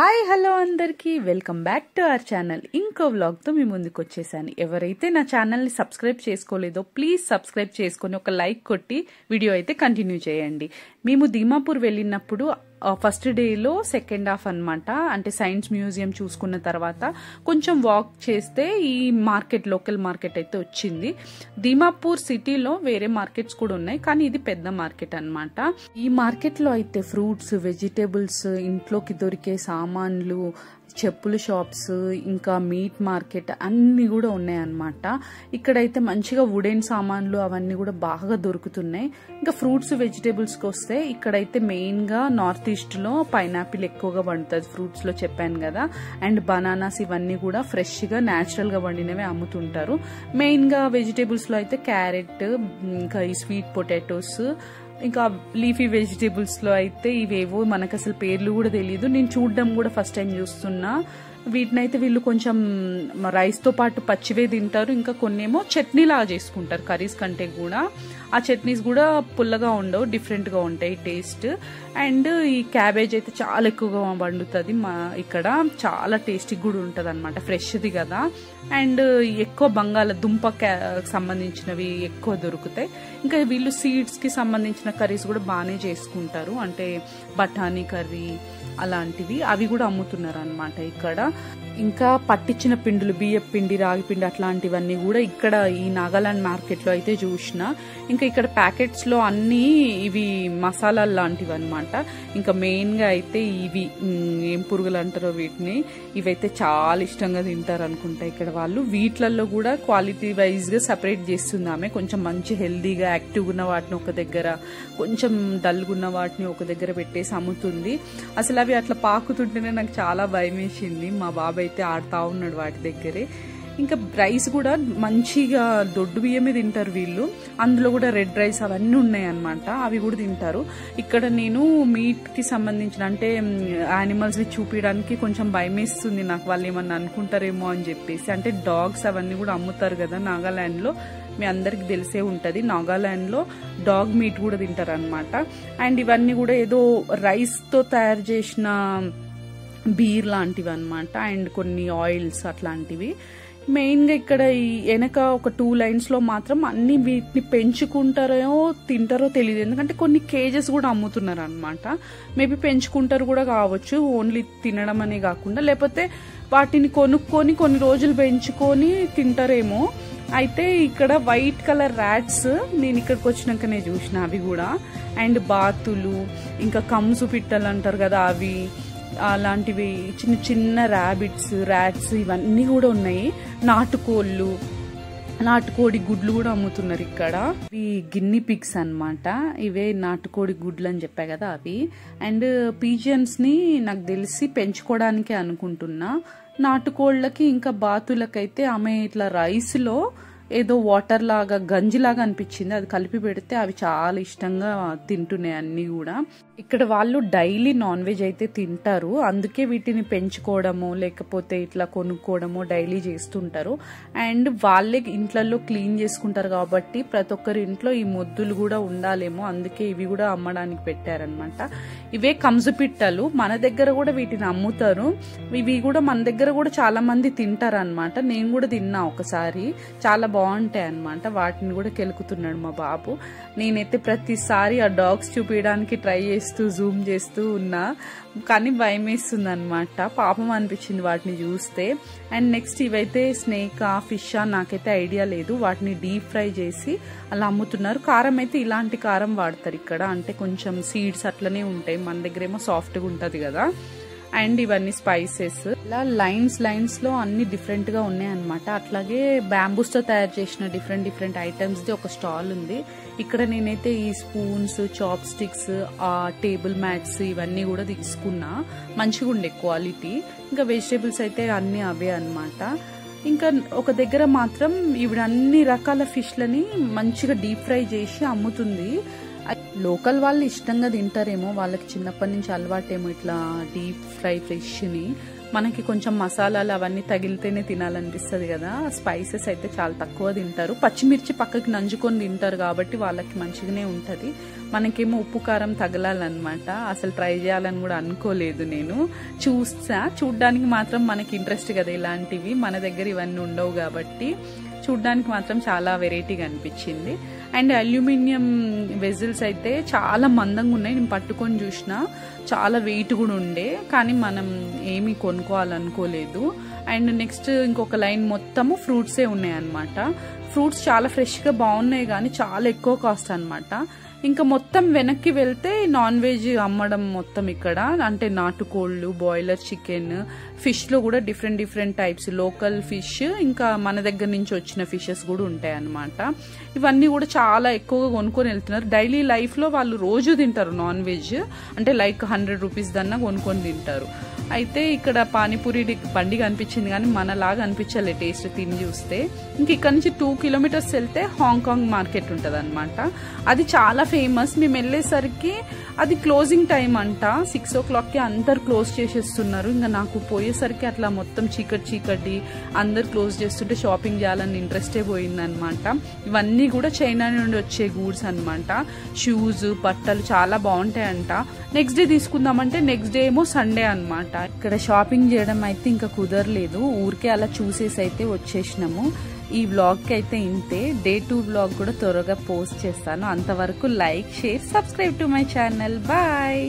Hi hello అందరికీ. Welcome back to our channel. ఇంకో వ్లాగ్తో మీ ముందుకు వచ్చేసాను. ఎవరైతే నా ఛానల్ని సబ్స్క్రైబ్ చేసుకోలేదో ప్లీజ్ సబ్స్క్రైబ్ చేసుకొని ఒక లైక్ కొట్టి వీడియో అయితే కంటిన్యూ చేయండి. మేము దీమాపూర్ వెళ్ళినప్పుడు ఫస్ట్ డేలో సెకండ్ హాఫ్ అనమాట అంటే సైన్స్ మ్యూజియం చూసుకున్న తర్వాత కొంచెం వాక్ చేస్తే ఈ మార్కెట్ లోకల్ మార్కెట్ అయితే వచ్చింది. దీమాపూర్ సిటీలో వేరే మార్కెట్స్ కూడా ఉన్నాయి కానీ ఇది పెద్ద మార్కెట్ అన్నమాట. ఈ మార్కెట్లో అయితే ఫ్రూట్స్ వెజిటేబుల్స్ ఇంట్లోకి దొరికే సామాన్లు చెప్పుల షాప్స్ ఇంకా మీట్ మార్కెట్ అన్నీ కూడా ఉన్నాయన్నమాట. ఇక్కడైతే మంచిగా వుడెన్ సామాన్లు అవన్నీ కూడా బాగా దొరుకుతున్నాయి. ఇంకా ఫ్రూట్స్ వెజిటేబుల్స్కి వస్తే ఇక్కడైతే మెయిన్గా నార్త్ ఈస్ట్లో పైనాపిల్ ఎక్కువగా పండుతుంది ఫ్రూట్స్లో చెప్పాను కదా. అండ్ బనానాస్ ఇవన్నీ కూడా ఫ్రెష్గా న్యాచురల్గా వండినవి అమ్ముతుంటారు. మెయిన్గా వెజిటేబుల్స్లో అయితే క్యారెట్ ఇంకా ఈ స్వీట్ పొటాటోస్ ఇంకా లీఫీ వెజిటేబుల్స్లో అయితే ఇవేవో మనకు అసలు పేర్లు కూడా తెలియదు నేను చూడడం కూడా ఫస్ట్ టైం చూస్తున్నా. వీటినైతే వీళ్ళు కొంచెం రైస్తో పాటు పచ్చివే తింటారు. ఇంకా కొన్నేమో చట్నీలా చేసుకుంటారు. కర్రీస్ కంటే కూడా. ఆ చట్నీస్ కూడా పుల్లగా ఉండవు డిఫరెంట్గా ఉంటాయి టేస్ట్. అండ్ ఈ క్యాబేజ్ అయితే చాలా ఎక్కువగా వండుతుంది మా ఇక్కడ. చాలా టేస్టీ కూడా ఉంటుంది అనమాట ఫ్రెష్ది కదా. అండ్ ఎక్కువ బంగాళదుంప సంబంధించినవి ఎక్కువ దొరుకుతాయి. ఇంకా వీళ్ళు సీడ్స్కి సంబంధించిన కర్రీస్ కూడా బాగానే చేసుకుంటారు. అంటే బఠానీ కర్రీ అలాంటివి. అవి కూడా అమ్ముతున్నారు అనమాట ఇక్కడ. 嗯。ఇంకా పట్టించిన పిండులు బియ్యం పిండి రాగి పిండి అట్లాంటివన్నీ కూడా ఇక్కడ ఈ నాగాలాండ్ మార్కెట్లో అయితే చూసిన. ఇంకా ఇక్కడ ప్యాకెట్స్లో అన్నీ ఇవి మసాలాలు లాంటివి అనమాట ఇంకా మెయిన్గా అయితే ఇవి ఏం పురుగులు అంటారో వీటిని. ఇవైతే చాలా ఇష్టంగా తింటారు అనుకుంటా ఇక్కడ వాళ్ళు. వీటిలలో కూడా క్వాలిటీ వైజ్గా సపరేట్ చేస్తుంది ఆమె. కొంచెం మంచి హెల్దీగా యాక్టివ్గా ఉన్న వాటిని ఒక దగ్గర కొంచెం డల్గా ఉన్న వాటిని ఒక దగ్గర పెట్టేసి అమ్ముతుంది. అసలు అవి అట్లా పాకుతుంటేనే నాకు చాలా భయం వేసింది మా బాబాయ్ అయితే ఆడుతూ ఉన్నాడు వాటి దగ్గరే ఇంకా రైస్ కూడా మంచిగా దొడ్డు బియ్యమే తింటారు వీళ్ళు. అందులో కూడా రెడ్ రైస్ అవన్నీ ఉన్నాయన్నమాట అవి కూడా తింటారు. ఇక్కడ నేను మీట్కి సంబంధించిన అంటే యానిమల్స్ని చూపించడానికి కొంచెం భయమేస్తుంది నాకు వాళ్ళు ఏమన్నా అనుకుంటారేమో అని చెప్పేసి. అంటే డాగ్స్ అవన్నీ కూడా అమ్ముతారు కదా నాగాల్యాండ్లో మీ అందరికి తెలిసే ఉంటుంది. నాగాల్యాండ్లో డాగ్ మీట్ కూడా తింటారు అనమాట అండ్ ఇవన్నీ కూడా ఏదో రైస్తో తయారు చేసిన బీర్ లాంటివి అనమాట అండ్ కొన్ని ఆయిల్స్ అట్లాంటివి. మెయిన్గా ఇక్కడ ఈ వెనక ఒక టూ లైన్స్లో మాత్రం అన్ని వీటిని పెంచుకుంటారో తింటారో తెలియదు ఎందుకంటే కొన్ని కేజెస్ కూడా అమ్ముతున్నారు అనమాట మేబీ పెంచుకుంటారు కూడా కావచ్చు ఓన్లీ తినడం అనే కాకుండా. లేకపోతే వాటిని కొనుక్కొని కొన్ని రోజులు పెంచుకొని తింటారేమో. అయితే ఇక్కడ వైట్ కలర్ ర్యాట్స్ నేను ఇక్కడికి వచ్చినాకనే చూసిన అవి కూడా. అండ్ బాతులు ఇంకా కంసు పిట్టలు అంటారు కదా అవి. అలాంటివి చిన్న చిన్న ర్యాబిట్స్ ర్యాట్స్ ఇవన్నీ కూడా ఉన్నాయి. నాటుకోళ్ళు నాటుకోడి గుడ్లు కూడా అమ్ముతున్నారు ఇక్కడ. ఇవి గిన్ని పిక్స్ అనమాట ఇవే నాటుకోడి గుడ్లు అని చెప్పా కదా అవి. అండ్ పీజియన్స్ని నాకు తెలిసి పెంచుకోవడానికే అనుకుంటున్నా. నాటుకోళ్ళకి ఇంకా బాతులకైతే ఆమె ఇట్లా రైస్లో ఏదో వాటర్ లాగా గంజి లాగా అనిపించింది. అది కలిపి పెడితే అవి చాలా ఇష్టంగా తింటున్నాయి అన్ని కూడా. ఇక్కడ వాళ్ళు డైలీ నాన్ వెజ్ అయితే తింటారు. అందుకే వీటిని పెంచుకోవడము లేకపోతే ఇట్లా కొనుక్కోవడము డైలీ చేస్తుంటారు. అండ్ వాళ్ళే ఇంట్లలో క్లీన్ చేసుకుంటారు కాబట్టి ప్రతి ఒక్కరి ఇంట్లో ఈ మొద్దులు కూడా ఉండాలేమో. అందుకే ఇవి కూడా అమ్మడానికి పెట్టారనమాట ఇవే కంజుపిట్టలు మన దగ్గర కూడా వీటిని అమ్ముతారు. ఇవి కూడా మన దగ్గర కూడా చాలా మంది తింటారు అనమాట నేను కూడా తిన్నా ఒకసారి. చాలా బాగుంటాయి అనమాట వాటిని కూడా కెలుకుతున్నాడు మా బాబు. నేనైతే ప్రతిసారి ఆ డాగ్స్ చూపించడానికి ట్రై చేస్తూ జూమ్ చేస్తూ ఉన్నా. కానీ భయం వేస్తుంది అనమాట పాపం అనిపించింది వాటిని చూస్తే. అండ్ నెక్స్ట్ ఇవైతే స్నేక్ ఫిష్ నాకైతే ఐడియా లేదు. వాటిని డీప్ ఫ్రై చేసి అలా అమ్ముతున్నారు. కారం అయితే ఇలాంటి కారం వాడతారు ఇక్కడ. అంటే కొంచెం సీడ్స్ అట్లనే ఉంటాయి. మన దగ్గరేమో సాఫ్ట్గా ఉంటుంది కదా. అండ్ ఇవన్నీ స్పైసెస్. ఇలా లైన్స్ లైన్స్లో అన్ని డిఫరెంట్గా ఉన్నాయి అనమాట అట్లాగే బ్యాంబూస్తో తయారు చేసిన డిఫరెంట్ డిఫరెంట్ ఐటమ్స్ ది ఒక స్టాల్ ఉంది. ఇక్కడ నేనైతే ఈ స్పూన్స్ చాప్ స్టిక్స్ ఆ టేబుల్ మ్యాట్స్ ఇవన్నీ కూడా తీసుకున్నా. మంచిగా ఉండే క్వాలిటీ ఇంకా వెజిటేబుల్స్ అయితే అన్ని అవే అనమాట ఇంకా ఒక దగ్గర మాత్రం ఇవిడ అన్ని రకాల ఫిష్లని మంచిగా డీప్ ఫ్రై చేసి అమ్ముతుంది. లోకల్ వాళ్ళు ఇష్టంగా తింటారేమో వాళ్ళకి చిన్నప్పటి నుంచి అలవాటేమో ఇట్లా డీప్ ఫ్రై ఫిష్ని మనకి కొంచెం మసాలాలు అవన్నీ తగిలితేనే తినాలనిపిస్తుంది కదా. స్పైసెస్ అయితే చాలా తక్కువ తింటారు. పచ్చిమిర్చి పక్కకి నంజుకొని తింటారు కాబట్టి వాళ్ళకి మంచిగానే ఉంటుంది. మనకేమో ఉప్పు కారం తగలాలన్నమాట. అసలు ట్రై చేయాలని కూడా అనుకోలేదు నేను. చూసా చూడ్డానికి మాత్రం మనకి ఇంట్రెస్ట్ కదా ఇలాంటివి. మన దగ్గర ఇవన్నీ ఉండవు కాబట్టి. చూడ్డానికి మాత్రం చాలా వెరైటీగా అనిపించింది. అండ్ అల్యూమినియం వెజిల్స్ అయితే చాలా మందంగా ఉన్నాయి. నేను పట్టుకొని చూసిన చాలా వెయిట్ కూడా ఉండే. కానీ మనం ఏమీ కొనుక్కోవాలనుకోలేదు. అండ్ నెక్స్ట్ ఇంకొక లైన్ మొత్తము ఫ్రూట్సే ఉన్నాయన్నమాట. ఫ్రూట్స్ చాలా ఫ్రెష్గా బాగున్నాయి కానీ చాలా ఎక్కువ కాస్ట్ అనమాట ఇంకా మొత్తం వెనక్కి వెళ్తే నాన్ వెజ్ అమ్మడం మొత్తం ఇక్కడ. అంటే నాటుకోళ్ళు బాయిలర్ చికెన్ ఫిష్లో కూడా different different types local fish ఇంకా మన దగ్గర నుంచి వచ్చిన ఫిషెస్ కూడా ఉంటాయి అన్నమాట. ఇవన్నీ కూడా చాలా ఎక్కువగా కొనుక్కొని వెళ్తున్నారు. డైలీ లైఫ్లో వాళ్ళు రోజు తింటారు నాన్ వెజ్. అంటే లైక్ హండ్రెడ్ రూపీస్ దన్నా కొనుక్కొని తింటారు. అయితే ఇక్కడ పానీపూరి బండి కనిపించింది కానీ మనలాగా అనిపించలే టేస్ట్ తిని చూస్తే. ఇంక ఇక్కడ నుంచి టూ కిలోమీటర్స్ వెళ్తే హాంకాంగ్ మార్కెట్ ఉంటుంది అనమాట అది చాలా ఫేమస్ మేము వెళ్ళేసరికి అది క్లోజింగ్ టైం అంట. సిక్స్ ఓ క్లాక్కి అందరు క్లోజ్ చేసేస్తున్నారు. ఇంకా నాకు పోయేసరికి అట్లా మొత్తం చీకటి చీకటి అందరు క్లోజ్ చేస్తుంటే షాపింగ్ చేయాలని ఇంట్రెస్టే పోయిందనమాట ఇవన్నీ కూడా చైనా నుండి వచ్చే గూడ్స్ అనమాట షూస్ బట్టలు చాలా బాగుంటాయంట. నెక్స్ట్ డే తీసుకుందామంటే నెక్స్ట్ డే ఏమో సండే అనమాట ఇక్కడ షాపింగ్ చేయడం అయితే ఇంకా కుదరలేదు. ఊరికే అలా చూసేసి అయితే వచ్చేసినాము. ఈ వ్లాగ్కి అయితే ఇంతే. డే టూ వ్లాగ్ కూడా త్వరగా పోస్ట్ చేస్తాను. అంతవరకు like share subscribe to my channel bye